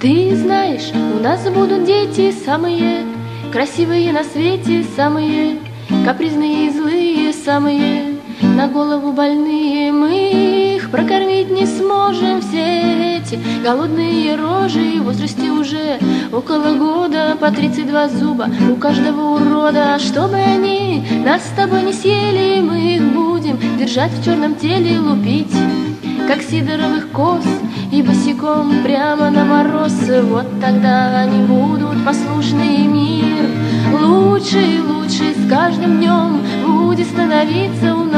Ты знаешь, у нас будут дети самые Красивые на свете самые Капризные и злые самые. На голову больные Мы их прокормить не сможем Эти голодные рожи В возрасте уже около года По тридцать два зуба у каждого урода. Чтобы они нас с тобой не съели Мы их будем держать в черном теле Лупить как сидоровых коз, И босиком прямо на мороз, Вот тогда они будут послушны, и мир Лучше и лучше с каждым днем Будет становиться у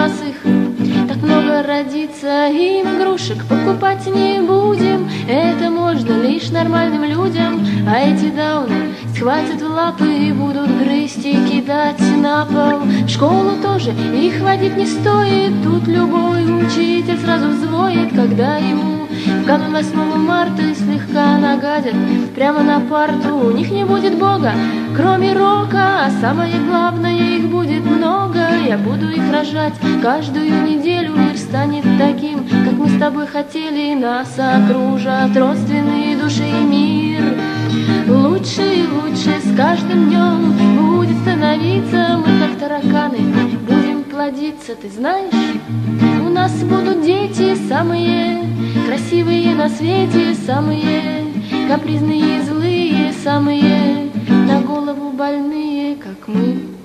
Родиться, им игрушек покупать не будем. Это можно лишь нормальным людям, А эти дауны схватят в лапы И будут грызть и кидать на пол. В школу тоже их водить не стоит Тут любой учитель сразу взвоет Когда ему в канун 8 марта слегка нагадят. Прямо на парту У них не будет Бога, кроме рока А самое главное, их будет много. Я буду их рожать каждую неделю станет таким, как мы с тобой хотели Нас окружат родственные души и мир Лучше и лучше с каждым днем будет становиться Мы как тараканы будем плодиться, ты знаешь? У нас будут дети самые красивые на свете, самые капризные и злые, самые на голову больные, как мы.